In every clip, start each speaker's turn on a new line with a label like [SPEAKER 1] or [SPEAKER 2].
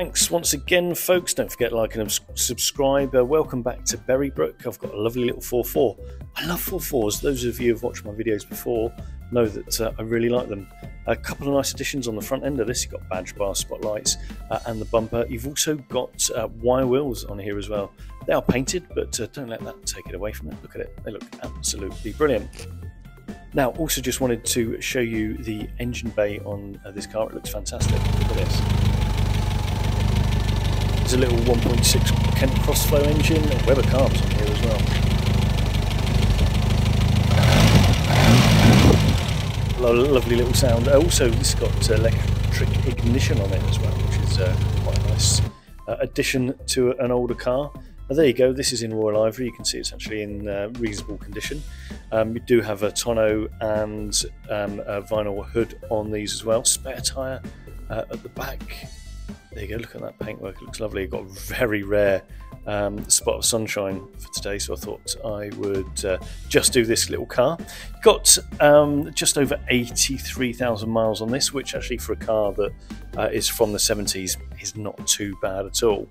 [SPEAKER 1] Thanks once again, folks. Don't forget like and subscribe. Uh, welcome back to Berrybrook. I've got a lovely little 4.4. I love 4.4s. Those of you who've watched my videos before know that uh, I really like them. A couple of nice additions on the front end of this. You've got badge bar spotlights uh, and the bumper. You've also got uh, wire wheels on here as well. They are painted, but uh, don't let that take it away from it. Look at it. They look absolutely brilliant. Now, also just wanted to show you the engine bay on uh, this car. It looks fantastic. Look at this. There's a little 1.6 Kent Crossflow engine, Weber carbs on here as well. Lovely little sound. Also, this got electric ignition on it as well, which is uh, quite a nice uh, addition to an older car. But there you go, this is in Royal Ivory. You can see it's actually in uh, reasonable condition. Um, we do have a tonneau and um, a vinyl hood on these as well. Spare tyre uh, at the back. There you go, look at that paintwork, it looks lovely. Got a very rare um, spot of sunshine for today, so I thought I would uh, just do this little car. Got um, just over 83,000 miles on this, which actually for a car that uh, is from the 70s is not too bad at all.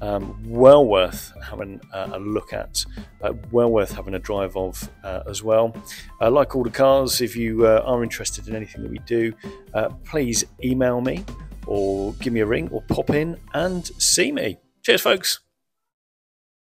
[SPEAKER 1] Um, well worth having uh, a look at, uh, well worth having a drive of uh, as well. Uh, like all the cars, if you uh, are interested in anything that we do, uh, please email me or give me a ring or pop in and see me. Cheers, folks.